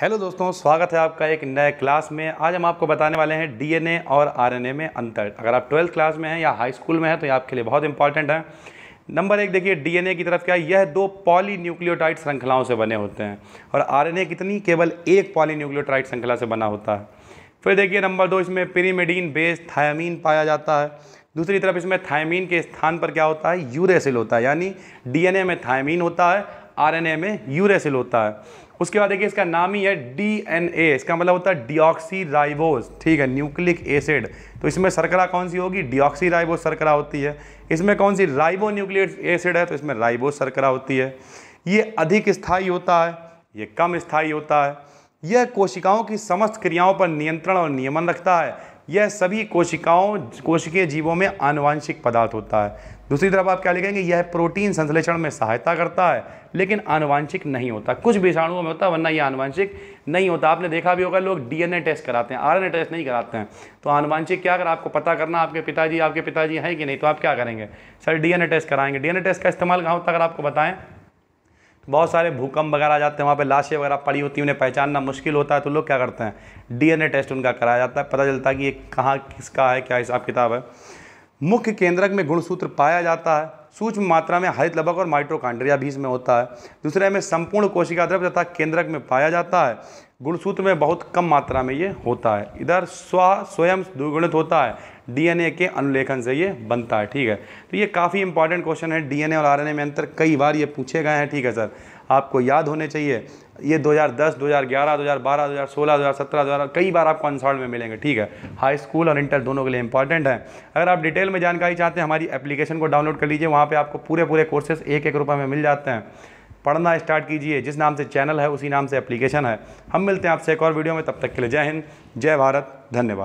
Hello दोस्तों, स्वागत है आपका एक नए क्लास में। आज हम आपको बताने वाले हैं डीएनए और आरएनए में अंतर। अगर आप ट्वेल्थ क्लास में हैं या हाई स्कूल में हैं तो ये आपके लिए बहुत इंपॉर्टेंट है। नंबर एक, देखिए, डीएनए की तरफ़ क्या है? यह दो पॉली पॉलीन्यूक्लियोटाइड श्रृंखलाओं से बने होते हैं। और आरएनए कितनी? केवल एक पॉली पॉलीन्यूक्लियोटाइड श्रृंखला से बना होता है। फिर देखिए, नंबर दो, इसमें पिरीमिडीन बेस थायामीन पाया जाता है। दूसरी तरफ़ इसमें थायमीन के स्थान पर क्या होता है? यूरेसिल होता है। यानी डीएनए में थायमीन होता है, आरएनए में यूरेसिल होता है। उसके बाद देखिए इसका नाम ही है डीएनए इसका मतलब होता है डिऑक्सी राइबोज ठीक है न्यूक्लिक एसिड तो इसमें शर्करा कौन सी होगी? डिऑक्सी राइबोज शर्करा होती है। इसमें कौन सी? राइबो न्यूक्लिक एसिड है तो इसमें राइबोज शर्करा होती है। ये अधिक स्थायी होता है, ये कम स्थायी होता है। यह कोशिकाओं की समस्त क्रियाओं पर नियंत्रण और नियमन रखता है। यह सभी कोशिकाओं, कोशिकीय जीवों में आनुवांशिक पदार्थ होता है। दूसरी तरफ़ आप क्या लिखेंगे? यह प्रोटीन संश्लेषण में सहायता करता है, लेकिन आनुवांशिक नहीं होता। कुछ विषाणुओं में होता, वरना यह आनुवांशिक नहीं होता। आपने देखा भी होगा, लोग डीएनए टेस्ट कराते हैं, आरएनए टेस्ट नहीं कराते हैं। तो आनुवांशिक क्या अगर आपको पता करना, आपके पिताजी आपके पिताजी हैं कि नहीं तो आप क्या करेंगे? सर, डीएनए टेस्ट कराएँगे। डीएनए टेस्ट का इस्तेमाल कहाँ होता अगर आपको बताएँ बहुत सारे भूकंप वगैरह आ जाते हैं, वहाँ पे लाशें वगैरह पड़ी होती हैं, उन्हें पहचानना मुश्किल होता है तो लोग क्या करते हैं? डीएनए टेस्ट उनका कराया जाता है, पता चलता है कि ये कहाँ, किसका है, क्या हिसाब किताब है। मुख्य केंद्रक में गुणसूत्र पाया जाता है सूक्ष्म मात्रा में हरित लबक और माइट्रोकांड्रिया भी इसमें होता है। दूसरे में संपूर्ण कोशिका द्रव्य तथा केंद्रक में पाया जाता है। गुणसूत्र में बहुत कम मात्रा में ये होता है। इधर स्व, स्वयं द्विगुणित होता है। डीएनए के अनुलेखन से ये बनता है, ठीक है। तो ये काफ़ी इंपॉर्टेंट क्वेश्चन है। डीएनए और आरएनए में अंतर कई बार ये पूछे गए हैं, ठीक है, सर। आपको याद होने चाहिए। ये 2010, 2011, 2012, 2016, 2017, 2000 कई बार आपको अनसॉल्व में मिलेंगे ठीक है? हाई स्कूल और इंटर दोनों के लिए इंपॉर्टेंट है। अगर आप डिटेल में जानकारी चाहते हैं हमारी एप्लीकेशन को डाउनलोड कर लीजिए वहाँ पे आपको पूरे पूरे कोर्सेज एक एक रुपये में मिल जाते हैं। पढ़ना स्टार्ट कीजिए जिस नाम से चैनल है उसी नाम से एप्लीकेशन है। हम मिलते हैं आपसे एक और वीडियो में तब तक के लिए जय हिंद जय भारत धन्यवाद।